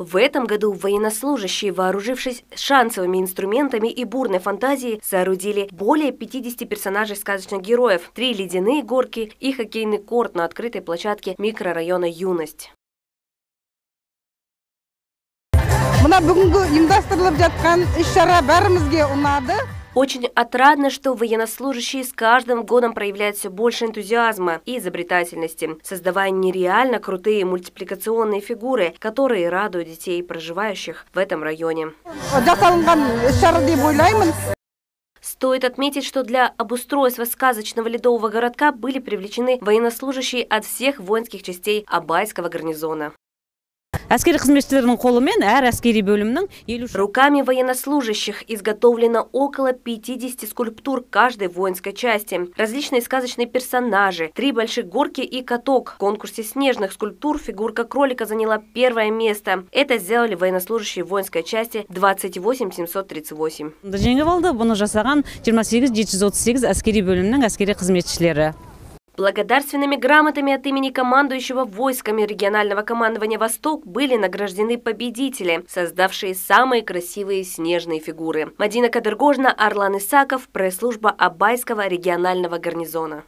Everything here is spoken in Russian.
В этом году военнослужащие, вооружившись шансовыми инструментами и бурной фантазией, соорудили более 50 персонажей сказочных героев, три ледяные горки и хоккейный корт на открытой площадке микрорайона «Юность». мына бүгінгі ұйымдастырылып жатқан іс шара бәрімізге ұнады очень отрадно, что военнослужащие с каждым годом проявляют все больше энтузиазма и изобретательности, создавая нереально крутые мультипликационные фигуры, которые радуют детей, проживающих в этом районе. Стоит отметить, что для обустройства сказочного ледового городка были привлечены военнослужащие от всех воинских частей Абайского гарнизона әскери қызметшілердің қолымен әр әскери бөлімнің руками военнослужащих изготовлено около 50 скульптур каждой воинской части различные сказочные персонажи три больших горки и каток в конкурсе снежных скульптур фигурка кролика заняла первое место это сделали военнослужащие воинской части 28 738 жеңіп алды бұны жасаған 28 738 әскери бөлімнің әскери қызметшілері Благодарственными грамотами от имени командующего войсками регионального командования «Восток» были награждены победители, создавшие самые красивые снежные фигуры. Мадина Кадыргожна, Арлан Исаков, пресс-служба Абайского регионального гарнизона.